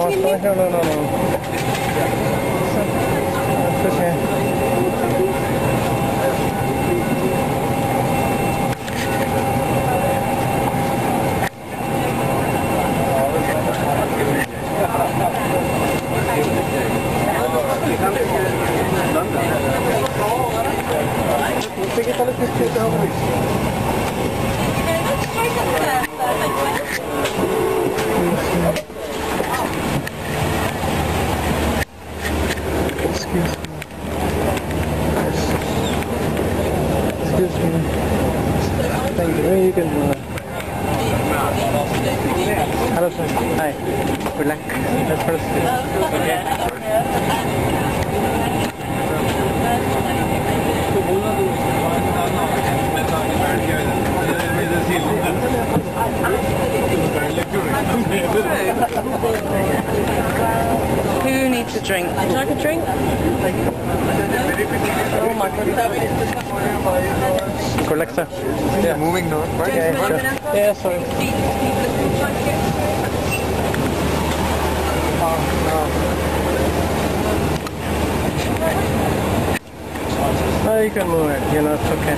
no, no, no, no, no. That's okay. Tem que estar no que esqueceu, Luiz. Thank you. You can. Uh... Hello, sir. Hi. Good luck. That's first. Okay. Who needs a drink? Would you like a drink? Oh my God. Good luck, sir. Yeah. Moving now, right? Yeah, sure. Yeah, sorry. Oh, you can move it, you know, it's okay.